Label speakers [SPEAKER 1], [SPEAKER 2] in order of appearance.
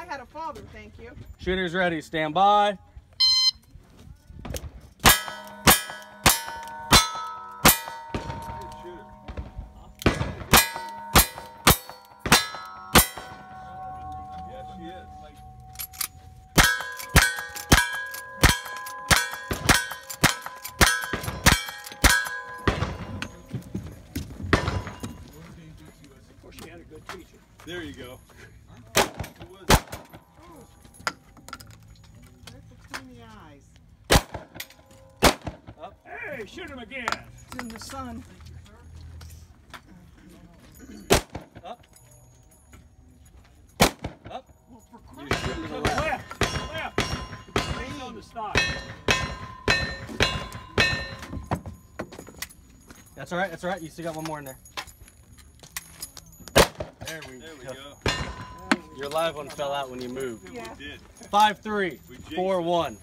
[SPEAKER 1] I had a father, thank you.
[SPEAKER 2] Shooters ready. Stand by.
[SPEAKER 3] Yes, she is.
[SPEAKER 4] Of course, she had a good teacher.
[SPEAKER 3] There you go.
[SPEAKER 4] Hey, shoot him again.
[SPEAKER 1] It's in the sun.
[SPEAKER 2] Up. Up.
[SPEAKER 1] Well, for Christ's
[SPEAKER 2] shooting to
[SPEAKER 4] To
[SPEAKER 2] the
[SPEAKER 4] the
[SPEAKER 2] left.
[SPEAKER 4] left. To the left. Face on the stock.
[SPEAKER 2] That's all right. That's all right. You still got one more in there. There we,
[SPEAKER 3] There we
[SPEAKER 2] go.
[SPEAKER 3] go.
[SPEAKER 2] Your live one fell out when you moved.
[SPEAKER 1] Yeah.
[SPEAKER 3] We did.
[SPEAKER 2] Five three,
[SPEAKER 3] We jinxed
[SPEAKER 2] four
[SPEAKER 3] it.
[SPEAKER 2] one.